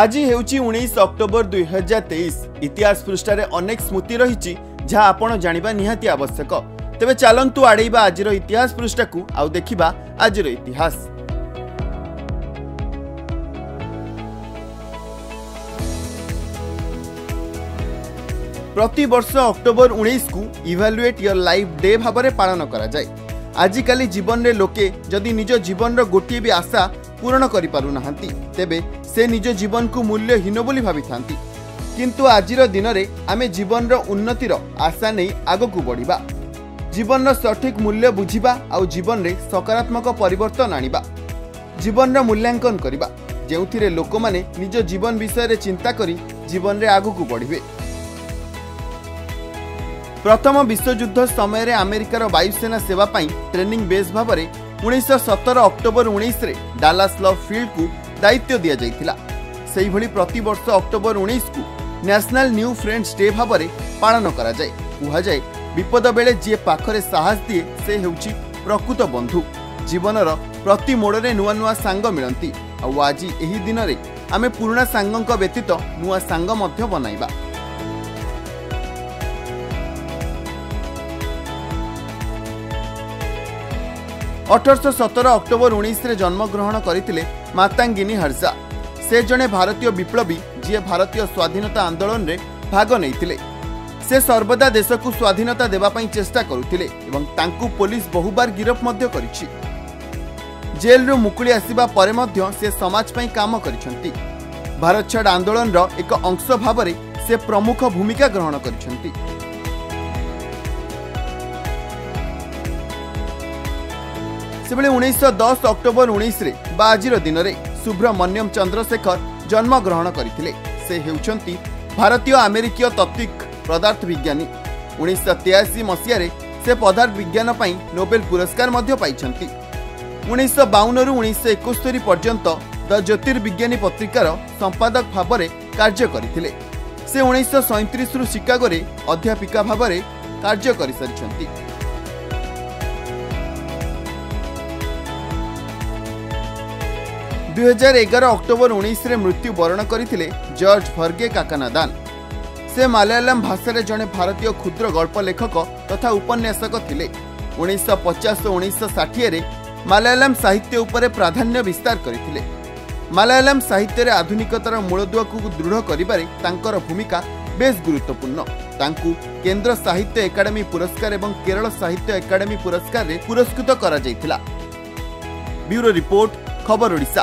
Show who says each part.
Speaker 1: ଆଜି ହେଉଛି ଉଣେଇଶ ଅକ୍ଟୋବର ଦୁଇ ହଜାର ତେଇଶ। ଇତିହାସ ପୃଷ୍ଠାରେ ଅନେକ ସ୍ମୃତି ରହିଛି ଯାହା ଆପଣ ଜାଣିବା ନିହାତି ଆବଶ୍ୟକ। ତେବେ ଚାଲନ୍ତୁ ଆଡ଼େଇବା ଆଜିର ଇତିହାସ ପୃଷ୍ଠାକୁ ଆଉ ଦେଖିବା ଆଜିର ଇତିହାସ। ପ୍ରତିବର୍ଷ ଅକ୍ଟୋବର ଉଣେଇଶକୁ ଇଭାଲୁଏଟ୍ ୟର ଲାଇଫ୍ ଡେ ଭାବରେ ପାଳନ କରାଯାଏ। ଆଜିକାଲି ଜୀବନରେ ଲୋକେ ଯଦି ନିଜ ଜୀବନର ଗୋଟିଏ ବି ଆଶା ପୂରଣ କରିପାରୁନାହାନ୍ତି। ତେବେ ସେ ନିଜ ଜୀବନକୁ ମୂଲ୍ୟହୀନ ବୋଲି ଭାବିଥାନ୍ତି। କିନ୍ତୁ ଆଜିର ଦିନରେ ଆମେ ଜୀବନର ଉନ୍ନତିର ଆଶା ନେଇ ଆଗକୁ ବଢ଼ିବା। ଜୀବନର ସଠିକ୍ ମୂଲ୍ୟ ବୁଝିବା ଆଉ ଜୀବନରେ ସକାରାତ୍ମକ ପରିବର୍ତ୍ତନ ଆଣିବା। ଜୀବନର ମୂଲ୍ୟାଙ୍କନ କରିବା। ଯେଉଁଥିରେ ଲୋକମାନେ ନିଜ ଜୀବନ ବିଷୟରେ ଚିନ୍ତା କରି ଜୀବନରେ ଆଗକୁ ବଢ଼ିବେ। ପ୍ରଥମ ବିଶ୍ୱଯୁଦ୍ଧ ସମୟରେ ଆମେରିକାର ବାୟୁସେନା ସେବା ପାଇଁ ଟ୍ରେନିଂ ବେସ୍ ଭାବରେ ଉଣେଇଶହ ସତର ଅକ୍ଟୋବର ଉଣେଇଶରେ ଡାଲାସ ଲଭ୍ ଫିଲ୍ଡକୁ ଦାୟିତ୍ୱ ଦିଆଯାଇଥିଲା ସେହିଭଳି ପ୍ରତିବର୍ଷ ଅକ୍ଟୋବର ଉଣେଇଶକୁ ନ୍ୟାସନାଲ ନ୍ୟୁ ଫ୍ରେଣ୍ଡସ୍ ଡେ ଭାବରେ ପାଳନ କରାଯାଏ। କୁହାଯାଏ ବିପଦ ବେଳେ ଯିଏ ପାଖରେ ସାହସ ଦିଏ ସେ ହେଉଛି ପ୍ରକୃତ ବନ୍ଧୁ। ଜୀବନର ପ୍ରତି ମୋଡ଼ରେ ନୂଆ ନୂଆ ସାଙ୍ଗ ମିଳନ୍ତି। ଆଉ ଆଜି ଏହି ଦିନରେ ଆମେ ପୁରୁଣା ସାଙ୍ଗଙ୍କ ବ୍ୟତୀତ ନୂଆ ସାଙ୍ଗ ମଧ୍ୟ ବନାଇବା। ଅଠରଶହ ସତର ଅକ୍ଟୋବର ଉଣେଇଶରେ ଜନ୍ମଗ୍ରହଣ କରିଥିଲେ ମାତାଙ୍ଗିନୀ ହର୍ଷା। ସେ ଜଣେ ଭାରତୀୟ ବିପ୍ଳବୀ ଯିଏ ଭାରତୀୟ ସ୍ୱାଧୀନତା ଆନ୍ଦୋଳନରେ ଭାଗ ନେଇଥିଲେ। ସେ ସର୍ବଦା ଦେଶକୁ ସ୍ୱାଧୀନତା ଦେବା ପାଇଁ ଚେଷ୍ଟା କରୁଥିଲେ ଏବଂ ତାଙ୍କୁ ପୋଲିସ ବହୁବାର ଗିରଫ ମଧ୍ୟ କରିଛି। ଜେଲରୁ ମୁକୁଳି ଆସିବା ପରେ ମଧ୍ୟ ସେ ସମାଜ ପାଇଁ କାମ କରିଛନ୍ତି। ଭାରତ ଛାଡ଼ ଆନ୍ଦୋଳନର ଏକ ଅଂଶ ଭାବରେ ସେ ପ୍ରମୁଖ ଭୂମିକା ଗ୍ରହଣ କରିଛନ୍ତି। ସେଭଳି ଉଣେଇଶହ ଦଶ ଅକ୍ଟୋବର ଉଣେଇଶରେ ବା ଆଜିର ଦିନରେ ସୁବ୍ରମଣ୍ୟମ ଚନ୍ଦ୍ରଶେଖର ଜନ୍ମଗ୍ରହଣ କରିଥିଲେ। ସେ ହେଉଛନ୍ତି ଭାରତୀୟ ଆମେରିକୀୟ ତତ୍ତ୍ୱିକ ପଦାର୍ଥ ବିଜ୍ଞାନୀ। ଉଣେଇଶହ ତେୟାଅଶୀ ମସିହାରେ ସେ ପଦାର୍ଥ ବିଜ୍ଞାନ ପାଇଁ ନୋବେଲ ପୁରସ୍କାର ମଧ୍ୟ ପାଇଛନ୍ତି। ଉଣେଇଶହ ବାଉନରୁ ଉଣେଇଶହ ଏକସ୍ତରୀ ପର୍ଯ୍ୟନ୍ତ ଦ ଜ୍ୟୋତିର୍ବିଜ୍ଞାନୀ ପତ୍ରିକାର ସମ୍ପାଦକ ଭାବରେ କାର୍ଯ୍ୟ କରିଥିଲେ। ସେ ଉଣେଇଶହ ସଇଁତିରିଶରୁ ଶିକାଗୋରେ ଅଧ୍ୟାପିକା ଭାବରେ କାର୍ଯ୍ୟ କରିସାରିଛନ୍ତି। ଦୁଇହଜାର ଏଗାର ଅକ୍ଟୋବର ଉଣେଇଶରେ ମୃତ୍ୟୁବରଣ କରିଥିଲେ ଜର୍ଜ ଭର୍ଗେ କାକାନାଦାନ ସେ ମାଲୟାଲମ ଭାଷାରେ ଜଣେ ଭାରତୀୟ କ୍ଷୁଦ୍ର ଗଳ୍ପ ଲେଖକ ତଥା ଉପନ୍ୟାସକ ଥିଲେ। ଉଣେଇଶହ ପଚାଶ ଓ ଉଣେଇଶହ ଷାଠିଏରେ ମାଲୟାଲମ ସାହିତ୍ୟ ଉପରେ ପ୍ରାଧାନ୍ୟ ବିସ୍ତାର କରିଥିଲେ। ମାଲୟାଲମ ସାହିତ୍ୟରେ ଆଧୁନିକତାର ମୂଳଦୁଆକୁ ଦୃଢ଼ କରିବାରେ ତାଙ୍କର ଭୂମିକା ବେଶ୍ ଗୁରୁତ୍ୱପୂର୍ଣ୍ଣ। ତାଙ୍କୁ କେନ୍ଦ୍ର ସାହିତ୍ୟ ଏକାଡେମୀ ପୁରସ୍କାର ଏବଂ କେରଳ ସାହିତ୍ୟ ଏକାଡେମୀ ପୁରସ୍କାରରେ ପୁରସ୍କୃତ କରାଯାଇଥିଲା। ବ୍ୟୁରୋ ରିପୋର୍ଟ ଖବର ଓଡ଼ିଶା।